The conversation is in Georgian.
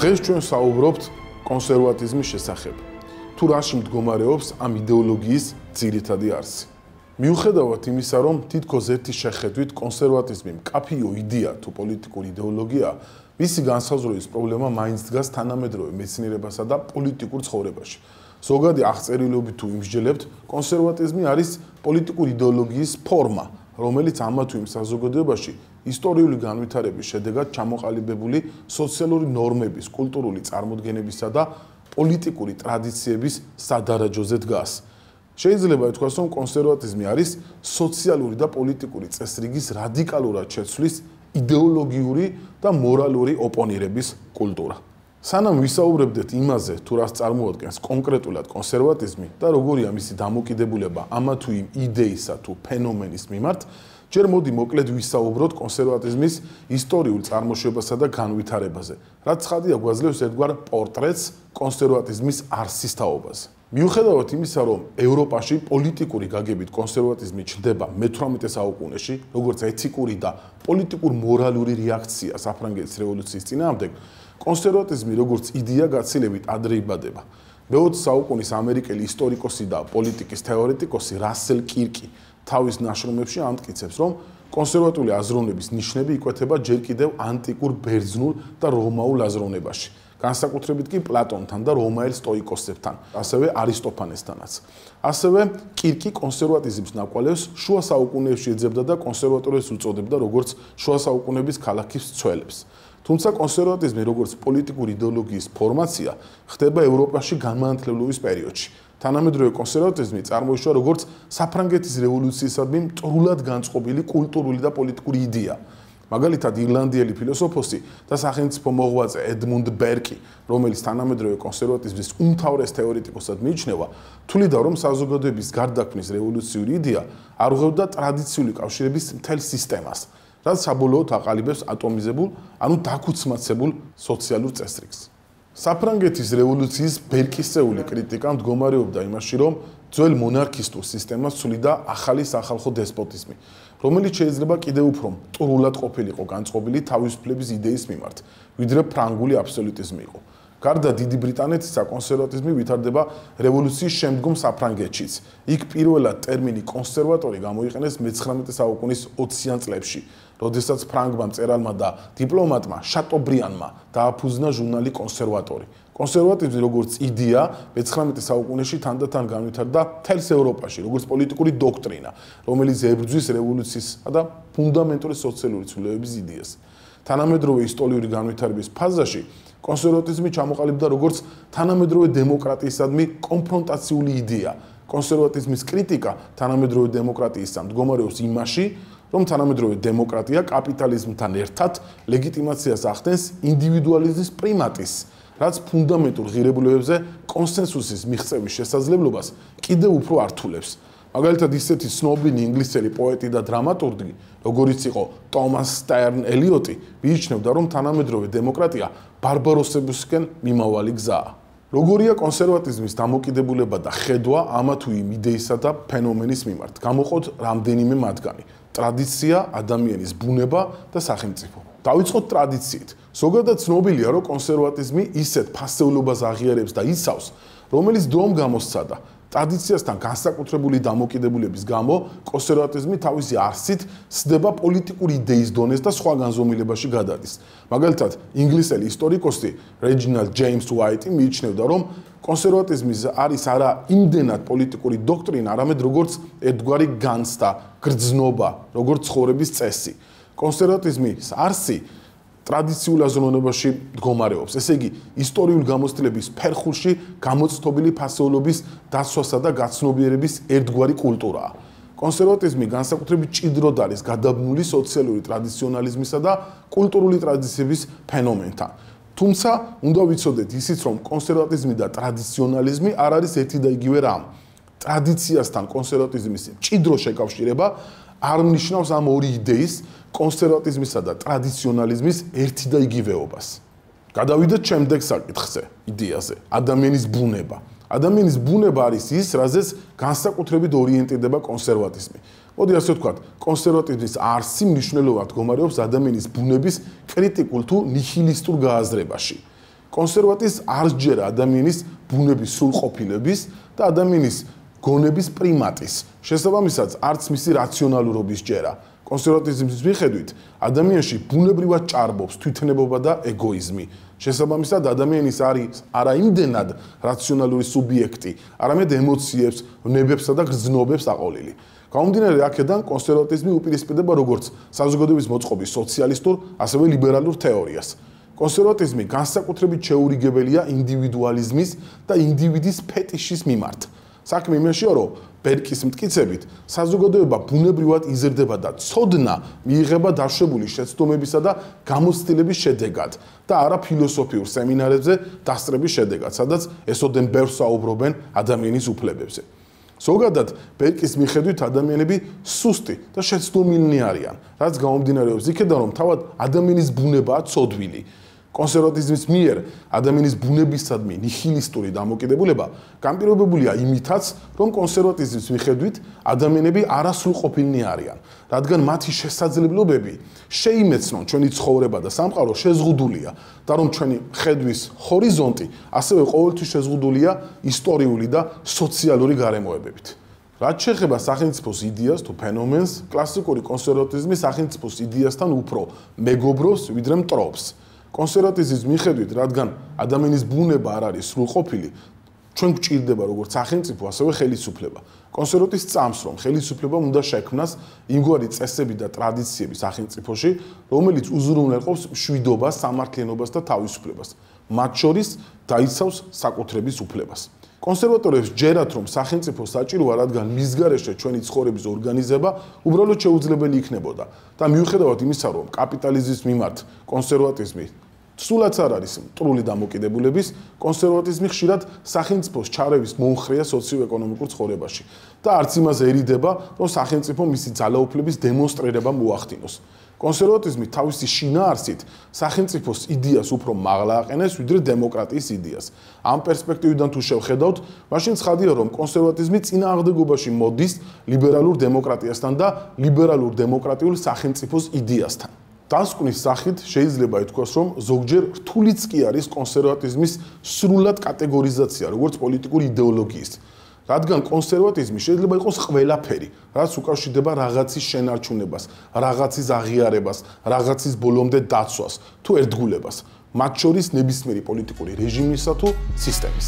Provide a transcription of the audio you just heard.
დღეს ჩვენ საუბრობთ კონსერვატიზმის შესახებ. თუ რაში მდგომარეობს ამ იდეოლოგიის ძირითადი არსი. მიუხედავად იმისა, რომ თითქოს ერთი შეხედვით კონსერვატიზმი მკაფიო იდეა თუ პოლიტიკური იდეოლოგია, მისი განსაზღვრების პრობლემა მაინც დგას თანამედროვე მეცნიერებასა და პოლიტიკურ ცხოვრებაში. ზოგადი აღწერილობით თუ იმსჯელებთ, კონსერვატიზმი არის პოლიტიკური იდეოლოგიის ფორმა, რომელიც ამა თუ იმ საზოგადოებაში ისტორიული განვითარების შედეგად ჩამოყალიბებული სოციალური ნორმების, კულტურული წარმოდგენებისა და პოლიტიკური ტრადიციების სადარაჯოზე დგას. შეიძლება ითქვას, რომ კონსერვატიზმი არის სოციალური და პოლიტიკური წესრიგის რადიკალურად შეცვლის იდეოლოგიური და მორალური ოპონირების კულტურა. სანამ ვისაუბრებდეთ იმაზე, თუ რას წარმოადგენს კონკრეტულად კონსერვატიზმი და როგორია მისი დამოკიდებულება ამა თუ იმ იდეისა თუ ფენომენის მიმართ, ჯერ მოდი მოკლედ ვისაუბროთ კონსერვატიზმის ისტორიულ წარმოშობასა და განვითარებაზე, რაც ხადია გვაძლევს ერთგვარ პორტრეტს კონსერვატიზმის არსის თაობაზე. მიუხედავად იმისა, რომ ევროპაში პოლიტიკური გაგებით კონსერვატიზმი ჩნდება მე-18 საუკუნეში, როგორც ეთიკური და პოლიტიკურ-მორალური რეაქცია საფრანგეთის რევოლუციის წინააღმდეგ, კონსერვატიზმი როგორც იდეა გაცილებით ადრე იბადება. მე-20 საუკუნის ამერიკელი ისტორიკოსი და პოლიტიკის თეორეტიკოსი რასელ კირკი თავის ნაშრომებში ამტკიცებს, რომ კონსერვატული აზროვნების ნიშნები იკვეთება ჯერ კიდევ ანტიკურ ბერძნულ და რომაულ აზროვნებაში. განსაკუთრებით კი პლატონთან და რომაელ სტოიკოსებთან, ასევე არისტოფანესთანაც. ასევე კირკი კონსერვატიზმის ნაკვალევს შუა საუკუნეებში ეძებდა და კონსერვატორებს უწოდებდა როგორც შუა საუკუნეების ქალაქის ცველებს. თუმცა კონსერვატიზმი როგორც პოლიტიკური იდეოლოგიის ფორმაცია ხდება ევროპაში განმანათლებლობის პერიოდში. თანამედროვე კონსერვატიზმი წარმოიშვა როგორც საფრანგეთის რევოლუციისადმი მტრულად განწყობილი კულტურული და პოლიტიკური იდეა. მაგალითად, ირლანდიელი ფილოსოფოსი და სახელმწიფო მოღვაწე ედმუნდ ბერკი, რომელიც თანამედროვე კონსერვატიზმის უმთავრეს თეორეტიკოსად მიიჩნევა, თვლიდა, რომ საზოგადოების გარდაქმნის რევოლუციური იდეა არ უღებდა ტრადიციული კავშირების მთელ სისტემას, რაც საბოლოოდ აყალიბებს ატომიზებულ, ანუ დაქუცმაცებულ სოციალურ წესრიგს. საფრანგეთის რევოლუციის ბერკისეული კრიტიკა მდგომარეობდა იმაში, რომ ძველ მონარქისტულ სისტემას ცვლიდა ახალი სახალხო დესპოტიზმი, რომელიც შეიძლება კიდევ უფრო მტრულად ყოფილიყო განწყობილი თავისუფლების იდეის მიმართ, ვიდრე ფრანგული აბსოლუტიზმი იყო. გარდა დიდი ბრიტანეთისა კონსერვატიზმი ვითარდება რევოლუციის შემდგომ საფრანგეთშიც. იქ პირველად ტერმინი კონსერვატორი გამოიყენეს მე-19 საუკუნის 20-იან წლებში, როდესაც ფრანგმა მწერალმა და დიპლომატმა შატობრიანმა დააფუძნა ჟურნალი კონსერვატორი. კონსერვატიზმი როგორც იდეა მე-19 საუკუნეში თანდათან განვითარდა თელს ევროპაში, როგორც პოლიტიკური დოქტრინა, რომელიც ებრძვის რევოლუციისა და ფუნდამენტური სოციალური ცვლილებების იდეას. თანამედროვე ისტორიული განვითარების ფაზაში კონსერვატიზმი ჩამოყალიბდა როგორც თანამედროვე დემოკრატიისადმი კონფრონტაციული იდეა. კონსერვატიზმის კრიტიკა თანამედროვე დემოკრატიისთან მდგომარეობს იმაში, რომ თანამედროვე დემოკრატია კაპიტალიზმთან ერთად ლეგიტიმაციას ახდენს ინდივიდუალიზმის პრიმატის, რაც ფუნდამენტურ ღირებულებებზე კონსენსუსის მიღწევის შესაძლებლობას კიდევ უფრო ართულებს. მაგალითად ისეთი ცნობილი ინგლისელი პოეტი და დრამატურგი, როგორიც იყო ტომას სტერნ ელიოტი, მიიჩნევდა, რომ თანამედროვე დემოკრატია ბარბაროსებისკენ მიმავალი გზაა. როგორია კონსერვატიზმის დამოკიდებულება და ხედვა ამა თუ იმ იდეისა და ფენომენის მიმართ? გამოყოთ რამდენიმე მათგანი: ტრადიცია, ადამიანის ბუნება და სახელმწიფო. დავიწყოთ ტრადიციით. ზოგადად ცნობილია, რომ კონსერვატიზმი ისეთ ფასეულობას აღიარებს და იცავს, რომელიც დომ გამოსცადა ტრადიციასთან განსაკუთრებული დამოკიდებულების გამო კონსერვატიზმი თავისი არსით სდება პოლიტიკური იდეის დონეს და სხვა განზომილებაში გადადის. მაგალითად, ინგლისელი ისტორიკოსი რეჯინალდ ჯეიმს უაიტი მიიჩნევდა, რომ კონსერვატიზმი არის არა იმდენად პოლიტიკური დოქტრინა, არამედ როგორც ერთგვარი განცდა, გრძნობა, როგორც ცხოვრების წესი. კონსერვატიზმის არსი ტრადიციულ აზროვნებაში მდგომარეობს. ესე იგი, ისტორიული გამოცდილების ფერხულში გამოცდობილი ფასეულობის დასვასა და გაცნობიერების ერთგვარი კულტურაა. კონსერვატიზმი განსაკუთრებით ჭიდროდ არის გადაბმული სოციალური ტრადიციონალიზმისა და კულტურული ტრადიციების ფენომენთან. თუმცა, უნდა ვიცოდეთ ისიც, რომ კონსერვატიზმი და ტრადიციონალიზმი არ არის ერთი და იგივე რამ. ტრადიციასთან კონსერვატიზმის ჭიდრო შეკავშირება არ ნიშნავს ამ ორი იდეის კონსერვატიზმისა და ტრადიციონალიზმის ერთი და იგივეობას. გადავიდეთ შემდეგ საკითხზე, იდეაზე, ადამიანის ბუნება. ადამიანის ბუნება არის ის, რაზეც განსაკუთრებით ორიენტირდება კონსერვატიზმი. მოდი ასე ვთქვათ, კონსერვატიზმის არსი მნიშვნელოვნად გომარეობს ადამიანის ბუნების კრიტიკულ თუ ნიჰილისტურ გააზრებაში. კონსერვატიზმს არ ჯერა ადამიანის ბუნების სრულყოფილების და ადამიანის გონების პრიმატის. შესაბამისად, არც მისი რაციონალურობის ჯერა. კონსერვატიზმის მიხედვით, ადამიანში ბუნებრივად ჭარბობს თვითნებობა და ეგოიზმი. შესაბამისად, ადამიანის არის არა იმდენად რაციონალური სუბიექტი, არამედ ემოციებს, ნებებსა და გრძნობებს აყოლილი. გამომდინარე აქედან, კონსერვატიზმი უპირისპირდება როგორც საზოგადოების მოწყობის სოციალისტურ, ასევე ლიბერალურ თეორიას. კონსერვატიზმი განსაკუთრებით შეურიგებელია ინდივიდუალიზმის და ინდივიდის ფეტიშის მიმართ. საქმე იმაშია, რომ ბერკის მტკიცებით საზოგადოება ბუნებრივად იზრდება და ცოდნა მიიღება დაშვებული შეცდომებისა და გამოცდილების შედეგად და არა ფილოსოფიურ სემინარებზე დასწრების შედეგად, სადაც ესოდენ ბევრს საუბრობენ ადამიანის უფლებებზე. ზოგადად ბერკის მიხედვით ადამიანები სუსტი და შეცდომილნი არიან, რაც გამომდინარეობს იქედან, რომ თავად ადამიანის ბუნებაა ცოდვილი. კონსერვატიზმის მიერ ადამიანის ბუნებისადმი ნიჰილისტური დამოკიდებულება განპირობებულია იმითაც, რომ კონსერვატიზმის მიხედვით ადამიანები არასრულყოფილნი არიან, რადგან მათი შესაძლებლობები შეიმეცნონ ჩვენი ცხოვრება და სამყარო შეზღუდულია და რომ ჩვენი ხედვის ჰორიზონტი ასევე ყოველთვის შეზღუდულია ისტორიული და სოციალური გარემოებებით. რაც შეეხება სახელმწიფოს იდეას თუ ფენომენს, კლასიკური კონსერვატიზმი სახელმწიფოს იდეასთან უფრო მეგობრობს, ვიდრე მტრობს. კონსერვატიზმის მიხედვით, რადგან ადამიანის ბუნება არ არის სრულყოფილი, ჩვენ გვჭირდება როგორც სახელმწიფო, ასევე ხელისუფლება. კონსერვატიზმის წამს რომ ხელისუფლებამ უნდა შექმნას იმგვარი წესები და ტრადიციები სახელმწიფოში, რომელიც უზრუნველყოფს მშვიდობას, სამართლიანობას და თავისუფლებას. მათ შორის დაიცავს საკუთრების უფლებას. კონსერვატორებს ჯერათ რომ სახელმწიფო საჭიროა, რადგან მის გარეშე ჩვენი ცხოვრების ორგანიზება უბრალოდ შეუძლებელი იქნებოდა. და მიუხედავად იმისა, რომ კაპიტალიზმის მიმართ კონსერვატიზმი სულაც არ არის მტრული დამოკიდებულების კონსერვატიზმი ხშირად სახელმწიფოს ჩარევის მომხრეა სოციო-ეკონომიკურ ცხოვრებაში და არც იმაზე ერიდება, რომ სახელმწიფო მისი ძალაუფლების დემონსტრირება მოახდინოს. კონსერვატიზმი თავისი შინაარსით სახელმწიფოს იდეას უფრო მაღლა აყენებს ვიდრე დემოკრატიის იდეას. ამ პერსპექტივიდან თუ შევხედავთ, მაშინ ცხადია, რომ კონსერვატიზმი წინააღმდეგობაში მოდის ლიბერალურ დემოკრატიასთან და ლიბერალურ დემოკრატიულ სახელმწიფოს იდეასთან. დასკვნის სახით შეიძლება ითქვას, რომ ზოგჯერ რთულიც კი არის კონსერვატიზმის სრულად კატეგორიზაცია, როგორც პოლიტიკური იდეოლოგიის. რადგან კონსერვატიზმი შეიძლება იყოს ყველაფერი, რაც უკავშირდება რაღაცის შენარჩუნებას, რაღაცის აღიარებას, რაღაცის ბოლომდე დაცვას თუ ერთგულებას, მათ შორის ნებისმიერი პოლიტიკური რეჟიმისა თუ სისტემის.